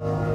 you